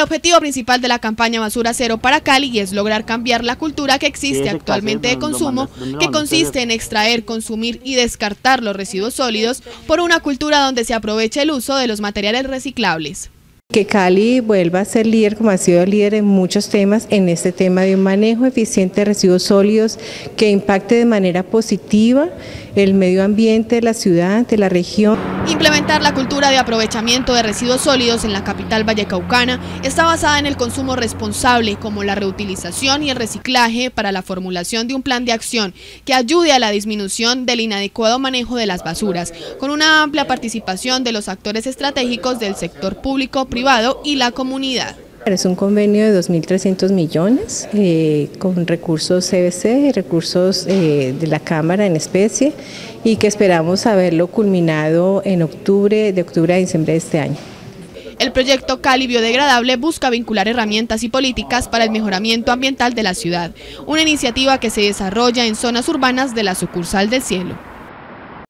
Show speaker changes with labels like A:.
A: el objetivo principal de la campaña Basura Cero para Cali es lograr cambiar la cultura que existe actualmente de consumo, que consiste en extraer, consumir y descartar los residuos sólidos por una cultura donde se aprovecha el uso de los materiales reciclables.
B: Que Cali vuelva a ser líder, como ha sido líder en muchos temas, en este tema de un manejo eficiente de residuos sólidos que impacte de manera positiva el medio ambiente de la ciudad, de la región.
A: Implementar la cultura de aprovechamiento de residuos sólidos en la capital vallecaucana está basada en el consumo responsable, como la reutilización y el reciclaje para la formulación de un plan de acción que ayude a la disminución del inadecuado manejo de las basuras, con una amplia participación de los actores estratégicos del sector público, privado y la comunidad.
B: Es un convenio de 2.300 millones eh, con recursos CBC, recursos eh, de la Cámara en especie y que esperamos haberlo culminado en octubre, de octubre a diciembre de este año.
A: El proyecto Cali Biodegradable busca vincular herramientas y políticas para el mejoramiento ambiental de la ciudad, una iniciativa que se desarrolla en zonas urbanas de la sucursal del cielo.